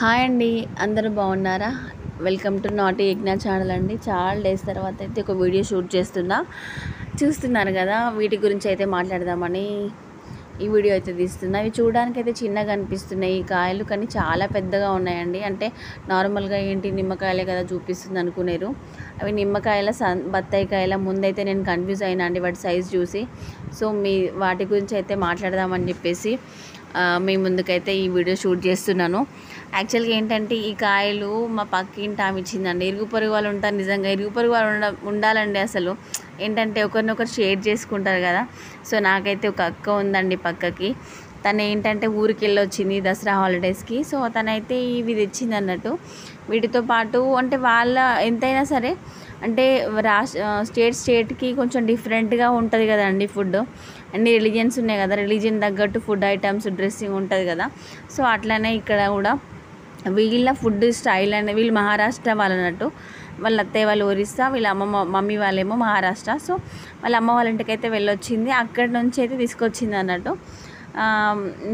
Hi అండి అందరూ బాగున్నారా? వెల్కమ్ టు నాటి యజ్ఞ ఛానల్ అండి. చాలా డేస్ తర్వాత అయితే ఒక వీడియో షూట్ చేస్తున్నా. చూస్తున్నారు కదా వీటి గురించి అయితే మాట్లాడదామని ఈ వీడియో అయితే తీస్తున్నా. ఇవి చూడడానికి అయితే చిన్నగా అనిపిస్తున్నాయి. ఈ కాయలు కానీ చాలా పెద్దగా ఉన్నాయండి. అంటే నార్మల్గా ఏంటి నిమ్మకాయలే కదా చూపిస్తుంది అనుకునేరు. అవి నిమ్మకాయల సన్ బత్తాయి కాయల ముందైతే నేను కన్ఫ్యూజ్ అయినా అండి వాటి సైజ్ చూసి. సో మీ వాటి గురించి అయితే మాట్లాడదామని చెప్పేసి. మీ ముందుకైతే ఈ వీడియో షూట్ చేస్తున్నాను. యాక్చువల్గా ఏంటంటే ఈ కాయలు మా పక్కింటి ఆమె ఇచ్చిందండి. ఇరుగు పొరుగు వాళ్ళు ఉంటారు నిజంగా. ఇరుగు పొరుగు వాళ్ళు ఉండ ఉండాలండి అసలు. ఏంటంటే ఒకరినొకరు షేర్ చేసుకుంటారు కదా. సో నాకైతే ఒక అక్క ఉందండి పక్కకి. తను ఏంటంటే ఊరికి వెళ్ళొచ్చింది దసరా హాలిడేస్కి. సో తనైతే ఇవి తెచ్చింది అన్నట్టు వీటితో పాటు అంటే వాళ్ళ ఎంతైనా సరే అంటే రాష్ స్టేట్ స్టేట్కి కొంచెం డిఫరెంట్గా ఉంటుంది కదండి ఫుడ్. అన్ని రిలీజియన్స్ ఉన్నాయి కదా రిలీజియన్ తగ్గట్టు ఫుడ్ ఐటమ్స్ డ్రెస్సింగ్ ఉంటుంది కదా. సో అట్లనే ఇక్కడ కూడా వీళ్ళ ఫుడ్ స్టైల్ అనేది వీళ్ళు మహారాష్ట్ర వాళ్ళు అన్నట్టు వాళ్ళ అత్తయ్య వాళ్ళు ఒరిస్సా వీళ్ళ అమ్మమ్మ మమ్మీ వాళ్ళేమో మహారాష్ట్ర. సో వాళ్ళ అమ్మ వాళ్ళ ఇంటికి అయితే వెళ్ళొచ్చింది. అక్కడి నుంచి అయితే తీసుకొచ్చింది అన్నట్టు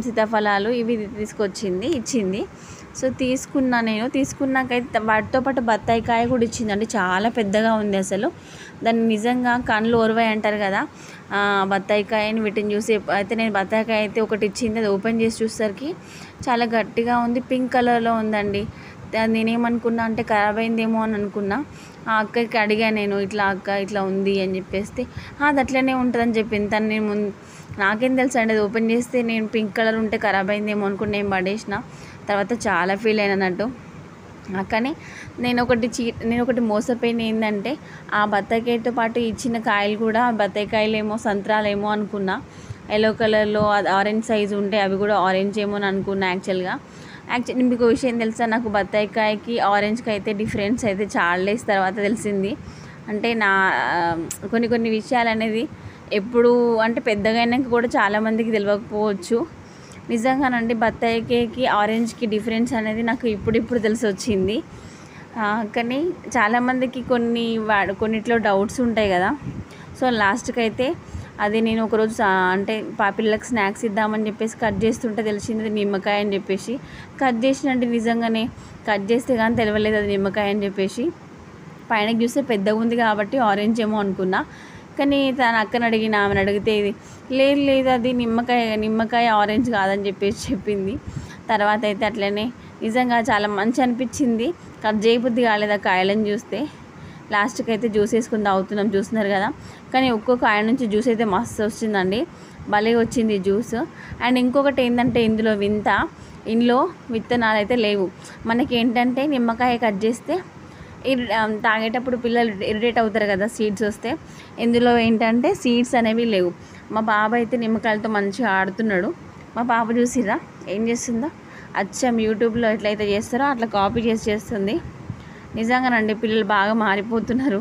సీతాఫలాలు ఇవి తీసుకొచ్చింది ఇచ్చింది. సో తీసుకున్నా నేను. తీసుకున్నాకైతే వాటితో పాటు బత్తాయి కాయ కూడా ఇచ్చిందండి. చాలా పెద్దగా ఉంది అసలు. దాన్ని నిజంగా కళ్ళు ఓర్వాయి అంటారు కదా. బత్తాయి కాయని వీటిని చూసి అయితే నేను బత్తాయి కాయ అయితే ఒకటి ఇచ్చింది. అది ఓపెన్ చేసి చూసేసరికి చాలా గట్టిగా ఉంది. పింక్ కలర్లో ఉందండి. నేనేమనుకున్నా అంటే ఖరాబ్ అయిందేమో అని అనుకున్నా. ఆ అక్కకి అడిగాను నేను ఇట్లా అక్క ఇట్లా ఉంది అని చెప్పేస్తే అది అట్లనే ఉంటుందని చెప్పింది తను నేను ముందు నాకేం తెలుసు అండి అది ఓపెన్ చేస్తే నేను పింక్ కలర్ ఉంటే ఖరాబ్ అయిందేమో అనుకుని నేను పడేసిన. తర్వాత చాలా ఫీల్ అయినట్టు కానీ నేను ఒకటి చీ నేను ఒకటి మోసపోయిన ఏంటంటే ఆ బత్తాయికాయతో పాటు ఇచ్చిన కాయలు కూడా బత్తాయికాయలు ఏమో సంత్రాలేమో అనుకున్నా. ఎల్లో కలర్లో ఆరెంజ్ సైజ్ ఉంటే అవి కూడా ఆరెంజ్ ఏమో అని అనుకున్నా యాక్చువల్గా యాక్చువల్లీ మీకు విషయం తెలుసా? నాకు బత్తాయికాయకి ఆరెంజ్కి అయితే డిఫరెన్స్ అయితే చాలా డేస్ తర్వాత తెలిసింది. అంటే నా కొన్ని కొన్ని విషయాలు అనేది ఎప్పుడు అంటే పెద్దగా అయినాక కూడా చాలామందికి తెలియకపోవచ్చు. నిజంగానండి బత్తాయికి ఆరెంజ్కి డిఫరెన్స్ అనేది నాకు ఇప్పుడిప్పుడు తెలిసి వచ్చింది. కానీ చాలామందికి కొన్ని వాడు కొన్నిట్లో డౌట్స్ ఉంటాయి కదా. సో లాస్ట్కి అయితే అది నేను ఒకరోజు అంటే పిల్లలకు స్నాక్స్ ఇద్దామని చెప్పేసి కట్ చేస్తుంటే తెలిసింది అది నిమ్మకాయ అని చెప్పేసి. కట్ చేసినట్టు నిజంగానే కట్ చేస్తే కానీ తెలియలేదు అది నిమ్మకాయ అని చెప్పేసి. పైన చూస్తే పెద్దగా ఉంది కాబట్టి ఆరెంజ్ ఏమో అనుకున్నా. కానీ తన అక్కని అడిగిన ఆమెను అడిగితే ఇది లేదు లేదు అది నిమ్మకాయ నిమ్మకాయ ఆరెంజ్ కాదని చెప్పేసి చెప్పింది. తర్వాత అయితే అట్లనే నిజంగా చాలా మంచి అనిపించింది. కట్ జయబుద్ధి కాలేదు ఆ కాయలను చూస్తే. లాస్ట్కి అయితే జ్యూస్ వేసుకుని తాగుతున్నాం చూస్తున్నారు కదా. కానీ ఒక్కో కాయ నుంచి జ్యూస్ అయితే మస్తు వచ్చిందండి భలే వచ్చింది జ్యూస్. అండ్ ఇంకొకటి ఏంటంటే ఇందులో వింత. ఇందులో విత్తనాలు అయితే లేవు. మనకి ఏంటంటే నిమ్మకాయ కట్ చేస్తే తాగేటప్పుడు పిల్లలు ఇరిటేట్ అవుతారు కదా సీడ్స్ వస్తే. ఇందులో ఏంటంటే సీడ్స్ అనేవి లేవు. మా బాబ అయితే నిమ్మకాయలతో మంచిగా ఆడుతున్నాడు. మా పాప చూసిరా ఏం చేస్తుందో? అచ్చం యూట్యూబ్లో ఎట్లయితే చేస్తారో అట్లా కాపీ చేసి చేస్తుంది. నిజంగానండి పిల్లలు బాగా మారిపోతున్నారు.